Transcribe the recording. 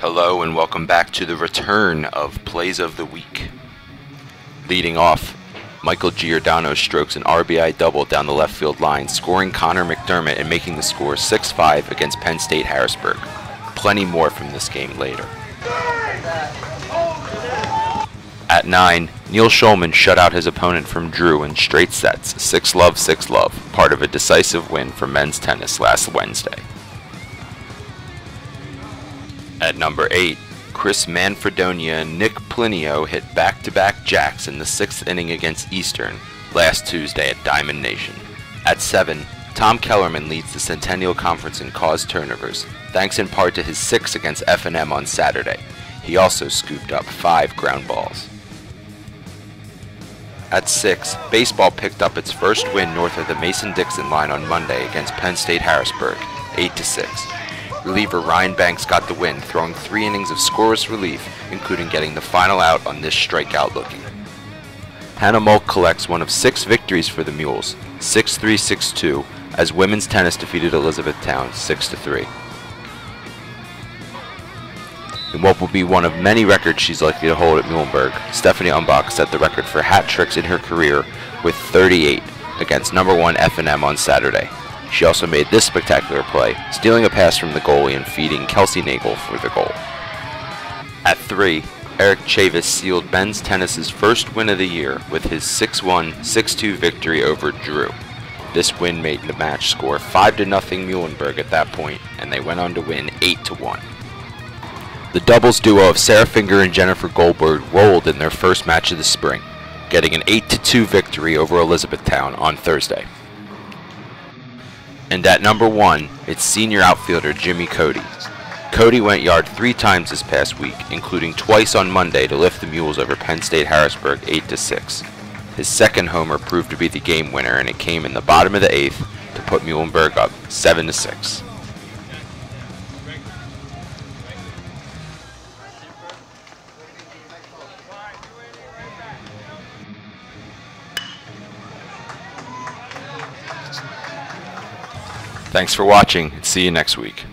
Hello and welcome back to the return of Plays of the Week. Leading off, Michael Giordano strokes an RBI double down the left field line, scoring Conor McDermott and making the score 6-5 against Penn State Harrisburg. Plenty more from this game later. At 9, Neil Shulman shut out his opponent from Drew in straight sets, 6 love, 6 love, part of a decisive win for men's tennis last Wednesday. At number 8, Chris Manfredonia and Nick Plinio hit back-to-back jacks in the 6th inning against Eastern last Tuesday at Diamond Nation. At 7, Tom Kellerman leads the Centennial Conference in caused turnovers, thanks in part to his 6 against F&M on Saturday. He also scooped up 5 ground balls. At 6, baseball picked up its first win north of the Mason-Dixon line on Monday against Penn State Harrisburg, 8-6. Reliever Ryan Banks got the win, throwing three innings of scoreless relief, including getting the final out on this strikeout looking. Hannah Molk collects one of six victories for the Mules, 6-3-6-2, as women's tennis defeated Elizabethtown 6-3. In what will be one of many records she's likely to hold at Muhlenberg, Stephanie Umbach set the record for hat tricks in her career with 38 against number one F&M on Saturday. She also made this spectacular play, stealing a pass from the goalie and feeding Kelsey Nagel for the goal. At 3, Eric Chavis sealed men's tennis's first win of the year with his 6-1, 6-2 victory over Drew. This win made the match score 5-0 Muhlenberg at that point, and they went on to win 8-1. The doubles duo of Sara Finger and Jennifer Goldberg rolled in their first match of the spring, getting an 8-2 victory over Elizabethtown on Thursday. And at number one, it's senior outfielder Jimmy Cody. Cody went yard three times this past week, including twice on Monday to lift the Mules over Penn State Harrisburg 8-6. His second homer proved to be the game winner, and it came in the bottom of the eighth to put Muhlenberg up 7-6. Thanks for watching, and see you next week.